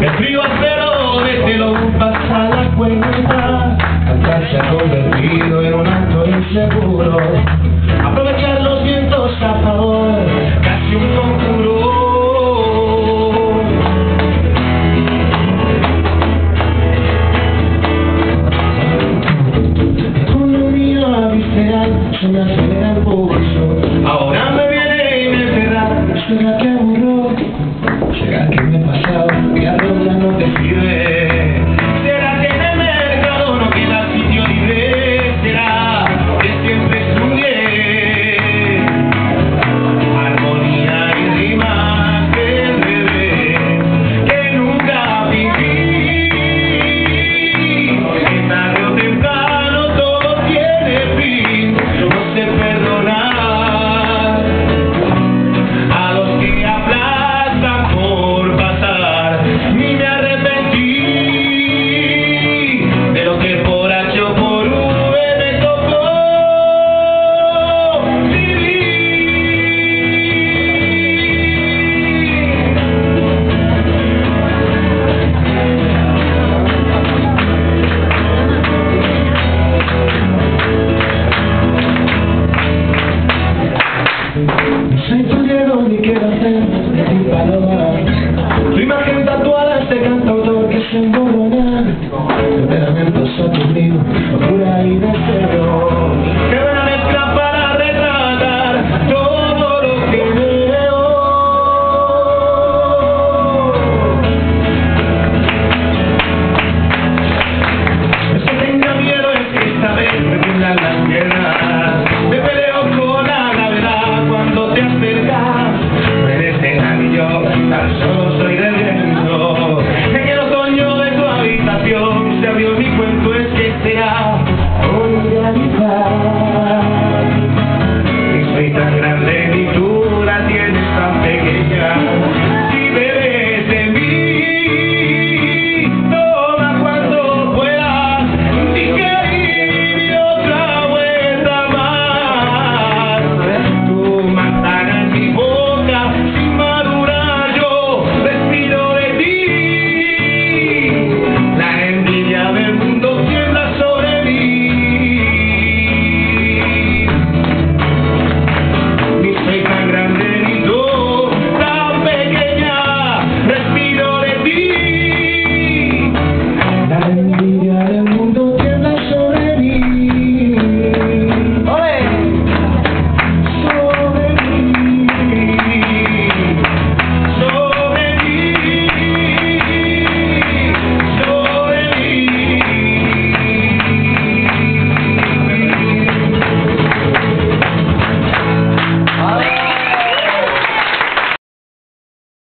El frío acero de telón pasa la cuenta Cantar se ha convertido en un acto inseguro Aprovecha Ahora me viene y me cerra. se incluyeron y qué hacer sin paloma